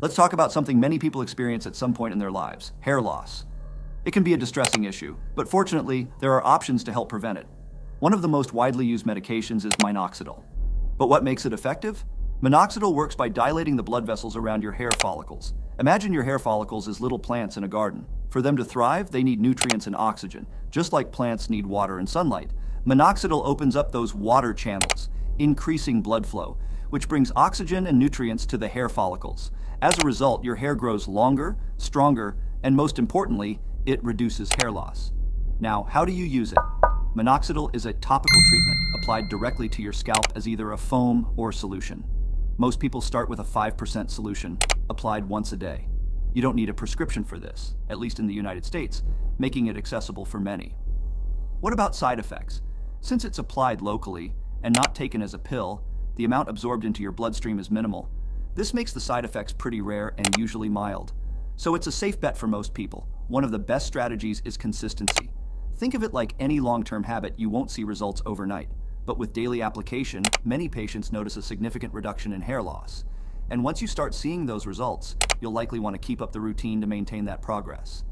Let's talk about something many people experience at some point in their lives hair loss. It can be a distressing issue, but fortunately, there are options to help prevent it. One of the most widely used medications is minoxidil. But what makes it effective? Minoxidil works by dilating the blood vessels around your hair follicles. Imagine your hair follicles as little plants in a garden. For them to thrive, they need nutrients and oxygen, just like plants need water and sunlight. Minoxidil opens up those water channels, increasing blood flow, which brings oxygen and nutrients to the hair follicles. As a result, your hair grows longer, stronger, and most importantly, it reduces hair loss. Now, how do you use it? Minoxidil is a topical treatment applied directly to your scalp as either a foam or solution. Most people start with a 5% solution, applied once a day. You don't need a prescription for this, at least in the United States, making it accessible for many. What about side effects? Since it's applied locally and not taken as a pill, the amount absorbed into your bloodstream is minimal. This makes the side effects pretty rare and usually mild. So it's a safe bet for most people. One of the best strategies is consistency. Think of it like any long-term habit, you won't see results overnight. But with daily application, many patients notice a significant reduction in hair loss. And once you start seeing those results, you'll likely want to keep up the routine to maintain that progress.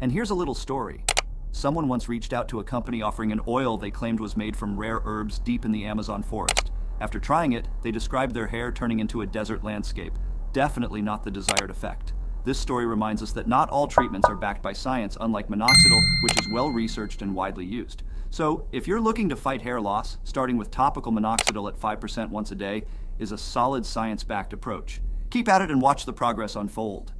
And here's a little story. Someone once reached out to a company offering an oil they claimed was made from rare herbs deep in the Amazon forest. After trying it, they described their hair turning into a desert landscape. Definitely not the desired effect. This story reminds us that not all treatments are backed by science, unlike minoxidil, which is well researched and widely used. So, if you're looking to fight hair loss, starting with topical minoxidil at 5% once a day is a solid science backed approach. Keep at it and watch the progress unfold.